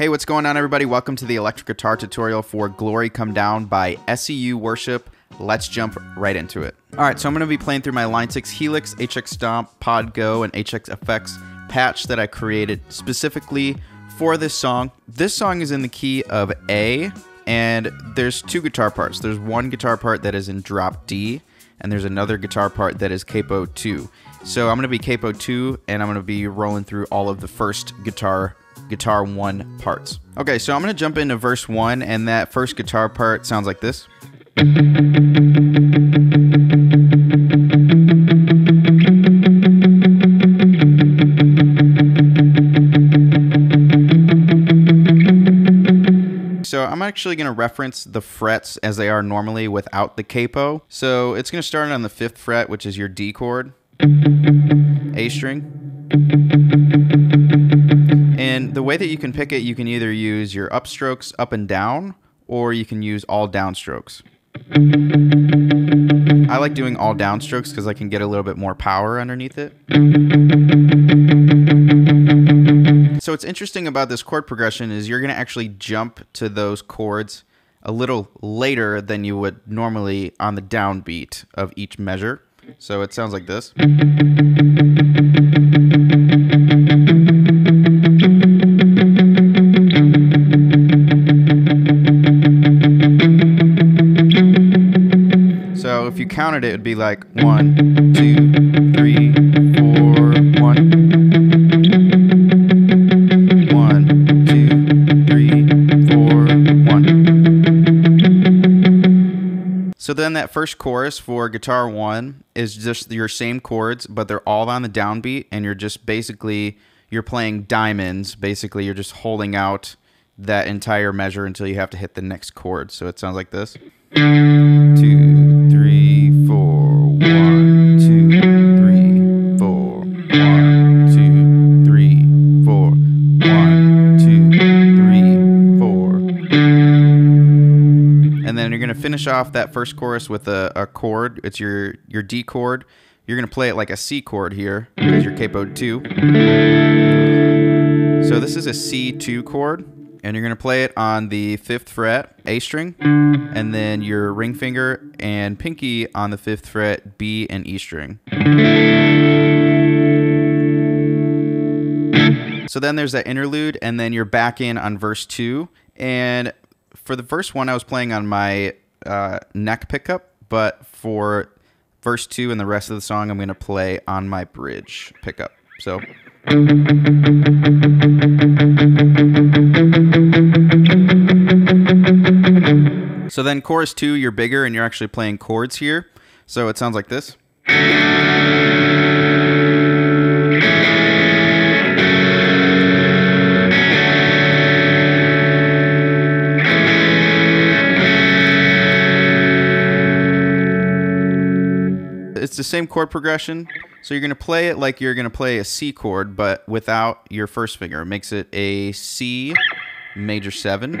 Hey, what's going on, everybody? Welcome to the electric guitar tutorial for Glory Come Down by SEU Worship. Let's jump right into it. All right, so I'm going to be playing through my Line 6 Helix, HX Stomp, Pod Go, and HX Effects patch that I created specifically for this song. This song is in the key of A, and there's two guitar parts. There's one guitar part that is in drop D, and there's another guitar part that is capo 2. So I'm going to be capo 2, and I'm going to be rolling through all of the first guitar guitar 1 parts. Okay, so I'm going to jump into verse 1, and that first guitar part sounds like this. So I'm actually going to reference the frets as they are normally without the capo. So it's going to start on the fifth fret, which is your D chord, A string. And the way that you can pick it, you can either use your upstrokes up and down, or you can use all downstrokes. I like doing all downstrokes because I can get a little bit more power underneath it. So what's interesting about this chord progression is you're going to actually jump to those chords a little later than you would normally on the downbeat of each measure. So it sounds like this. Counted it, it would be like one, two, three, four, one. One, two, three, four, one. So then that first chorus for guitar one is just your same chords, but they're all on the downbeat, and you're just basically you're playing diamonds. Basically, you're just holding out that entire measure until you have to hit the next chord. So it sounds like this. Finish off that first chorus with a, a chord. It's your your D chord. You're gonna play it like a C chord here because you're capoed two. So this is a C2 chord and you're going to play it on the fifth fret A string, and then your ring finger and pinky on the fifth fret B and E string. So then there's that interlude, and then you're back in on verse two. And for the first one, I was playing on my uh, neck pickup, but for verse two and the rest of the song, I'm going to play on my bridge pickup. So. So then chorus two, you're bigger and you're actually playing chords here. So it sounds like this. It's the same chord progression. So you're going to play it like you're going to play a C chord, but without your first finger. It makes it a C major 7.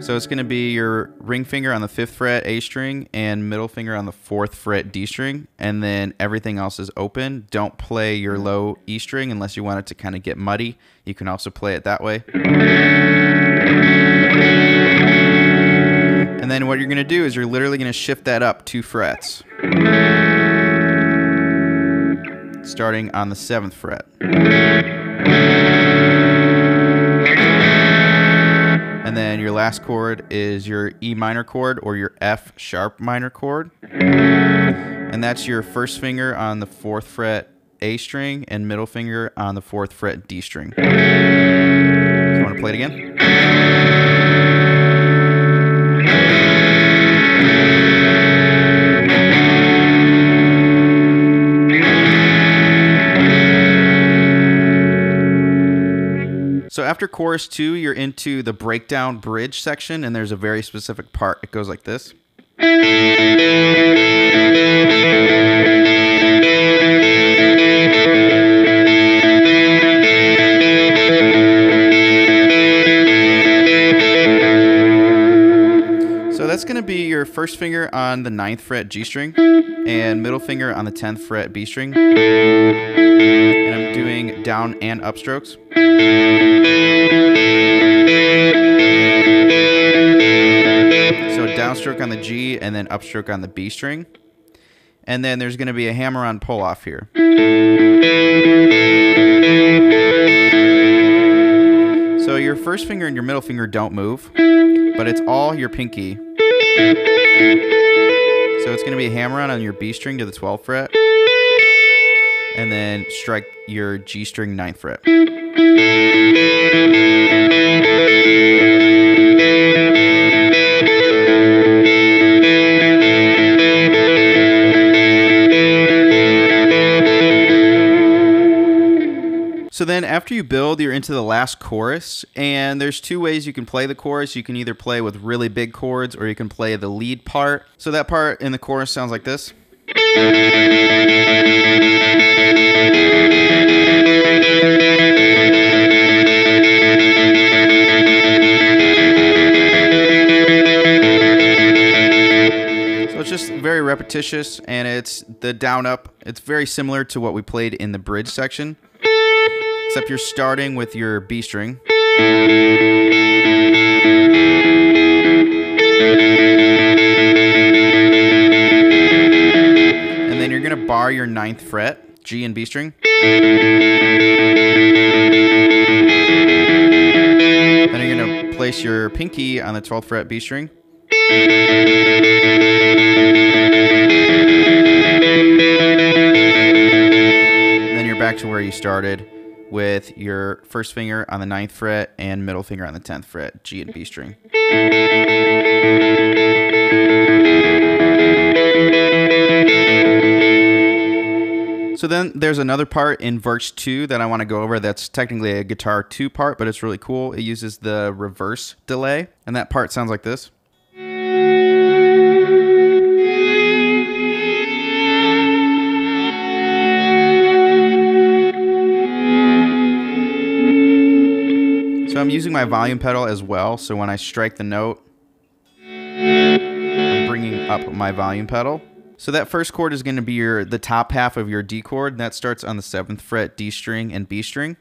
So it's going to be your ring finger on the 5th fret A string and middle finger on the 4th fret D string. And then everything else is open. Don't play your low E string unless you want it to kind of get muddy. You can also play it that way. What you're going to do is you're literally going to shift that up two frets. Starting on the 7th fret. And then your last chord is your E minor chord or your F sharp minor chord. And that's your first finger on the 4th fret A string and middle finger on the 4th fret D string. So you want to play it again? So after chorus two, you're into the breakdown bridge section, and there's a very specific part. It goes like this. So that's going to be your first finger on the ninth fret G string and middle finger on the 10th fret B string. And I'm doing down and up strokes. Downstroke on the G and then upstroke on the B string. And then there's going to be a hammer on pull off here. So your first finger and your middle finger don't move, but it's all your pinky. So it's going to be a hammer on on your B string to the 12th fret, and then strike your G string 9th fret. Then after you build, you're into the last chorus, and there's two ways you can play the chorus. You can either play with really big chords or you can play the lead part. So that part in the chorus sounds like this. So it's just very repetitious and it's the down up. It's very similar to what we played in the bridge section except you're starting with your B string. And then you're going to bar your ninth fret, G and B string. Then you're going to place your pinky on the 12th fret B string. And then you're back to where you started with your first finger on the ninth fret and middle finger on the 10th fret, G and B string. So then there's another part in verse 2 that I want to go over that's technically a guitar 2 part, but it's really cool. It uses the reverse delay, and that part sounds like this. So I'm using my volume pedal as well. So when I strike the note, I'm bringing up my volume pedal. So that first chord is going to be your the top half of your D chord. And that starts on the seventh fret, D string and B string.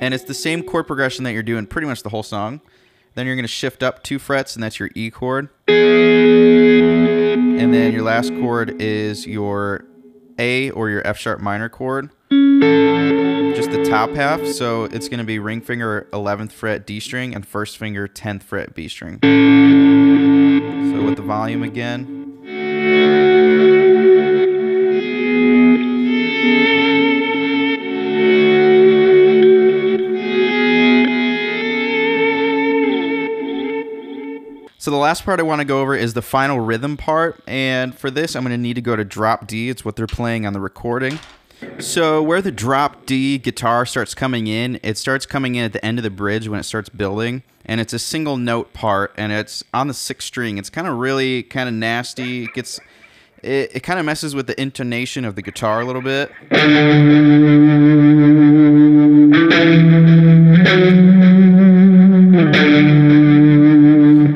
And it's the same chord progression that you're doing pretty much the whole song. Then you're going to shift up two frets, and that's your E chord. And then your last chord is your A or your F sharp minor chord just the top half. So it's going to be ring finger 11th fret D string and first finger 10th fret B string. So with the volume again. So the last part I want to go over is the final rhythm part. And for this, I'm going to need to go to drop D. It's what they're playing on the recording. So where the drop D guitar starts coming in, it starts coming in at the end of the bridge when it starts building, and it's a single note part, and it's on the sixth string. It's kind of really kind of nasty. It gets it, it kind of messes with the intonation of the guitar a little bit.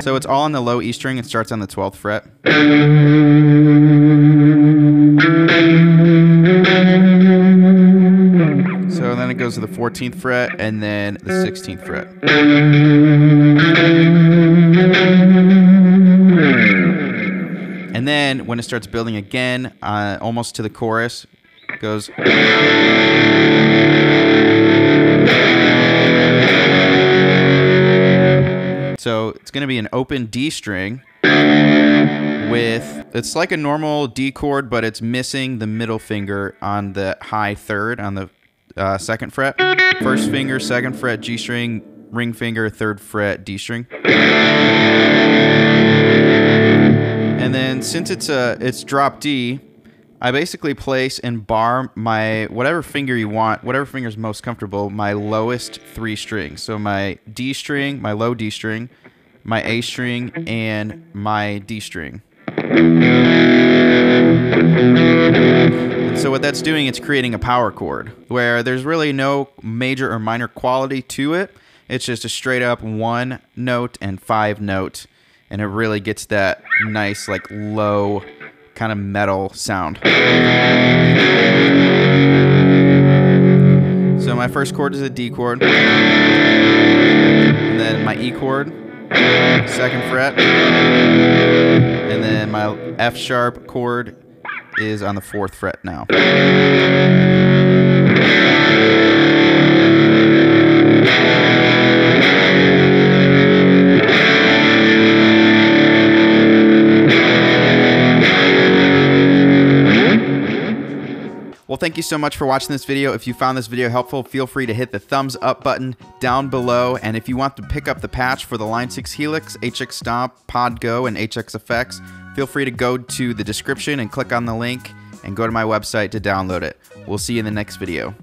So it's all on the low E string. It starts on the 12th fret. Goes to the 14th fret and then the 16th fret. And then when it starts building again, uh, almost to the chorus, goes. So it's going to be an open D string with it's like a normal D chord, but it's missing the middle finger on the high third on the uh, second fret. First finger, second fret, G string, ring finger, third fret, D string. And then since it's a it's drop D, I basically place and bar my whatever finger you want, whatever finger is most comfortable, my lowest three strings. So my D string, my low D string, my A string, and my D string. So what that's doing, it's creating a power chord where there's really no major or minor quality to it. It's just a straight up one note and five note, and it really gets that nice like low kind of metal sound. So my first chord is a D chord, and then my E chord, second fret. And then my F sharp chord is on the fourth fret now. Thank you so much for watching this video. If you found this video helpful, feel free to hit the thumbs up button down below. And if you want to pick up the patch for the Line 6 Helix, HX Stomp, Pod Go, and HX Effects, feel free to go to the description and click on the link and go to my website to download it. We'll see you in the next video.